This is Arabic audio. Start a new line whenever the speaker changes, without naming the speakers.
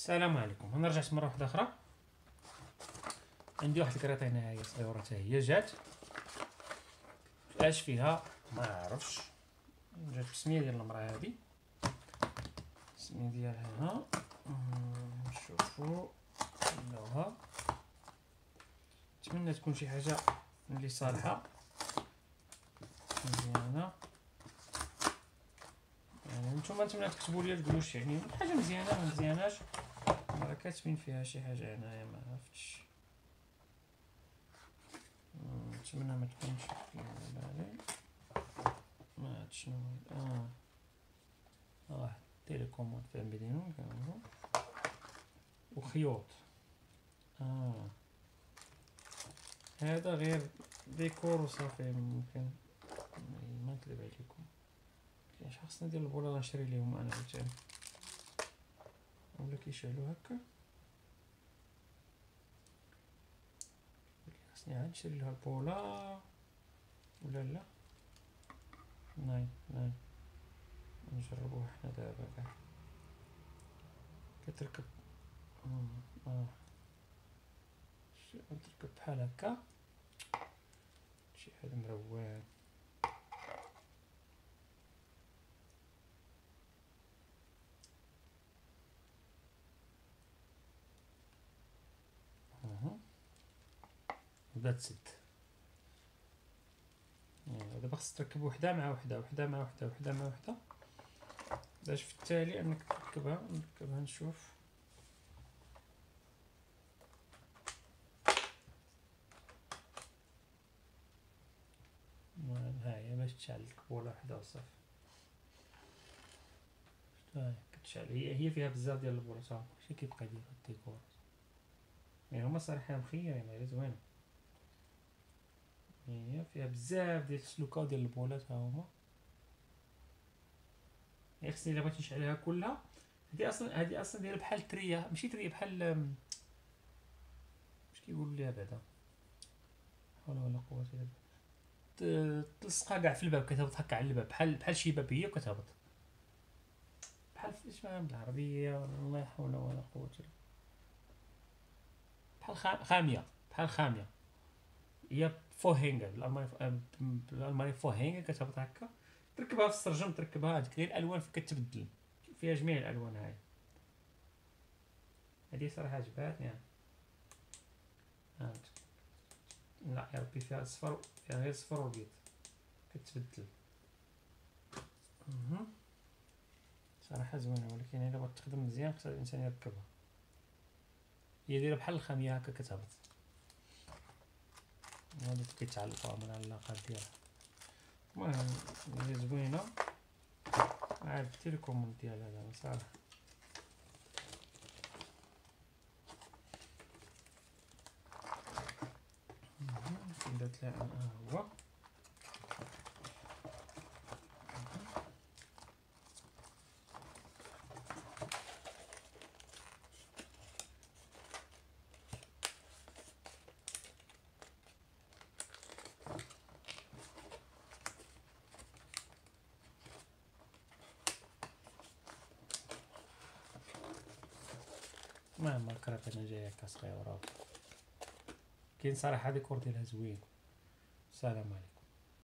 السلام عليكم. أنا رجعت مره واحدة أخرى. عندي واحد الكريطه هنا هي صغيره حتى هي جات. اش فيها؟ ما عرفش جات بسمية ديال المرأة هادي السميه ديالها هنا. نشوفو. نلوها نتمنى تكون شي حاجة اللي صالحة. مزيانة. يعني نتوما نتمنى تكتبوا لي تقولوا واش يعني حاجة مزيانة ما مزياناش. راه كاتبين فيها شي حاجة هنايا ما عرفتش. نتمنى ما تكونش بالي ما عرفت شنو آه. آه تيليكوموند فيها مدينون وخيوط. آه. هذا غير ديكور وصافي ممكن. ما نكذب عليكم كاين خاصني ندير البوله نشري ليهم أنا عاوتاني ولا كيشعلو هكا؟ خاصني عاد نشري لها البوله ولا لا؟ ناي ناي نجربوها حنا دابا كاع. كتركب. آه تركب بحال هكا. شي حاجة مروان. ذاتس ات دابا خصك تركب وحدة مع وحدة وحدة مع وحدة وحدة مع وحدة. باش في التالي أنك تركبها؟ نركبها نشوف. ها هي باش تشعل الكبولة وحدة وصافي. هاي؟ كتشعل. هي هي فيها بزاف ديال ها ماشي كيبقى يدير الديكور يعني هما صراحة مخيرين هي زوينه هي فيها بزاف ديال السلوكة وديال البولات ها هما. يعني خصني بغيت نشعلها كلها هادي أصلا هادي أصلا دايرة بحال ترية ماشي ترية بحال اش كيقولوا ليها بعدا؟ حول ولا قوة إلا بالله. تلصقها كاع في الباب كتهبط هكا على الباب بحال بحال شي باب هي وكتهبط. بحال اسمها بالعربية والله حول ولا قوة إلا بحال خامية بحال خامية. هي Vorhang بالالماني بالالماني Vorhang كتهبط هكا تركبها في السرجم تركبها هذيك غير الالوان كتبدل فيها جميع الالوان هاي هذه صراحة عجباتني يعني. لا يا ربي فيها صفر فيها غير صفر وبيض كتبدل صراحة زوينه ولكن الا بغات تخدم مزيان خصها الانسان يركبها هي دايره بحال الخاميه هكا كتهبط هادي كيتعلقوها من على الآخر ديالها المهم هي زوينه عرفتي الكوموند ديالها زعما صراحة درت لها هو المهم الكريب هنا جاية هكا صغيرة كاين صراحة ديكور ديالها زوين. السلام عليكم.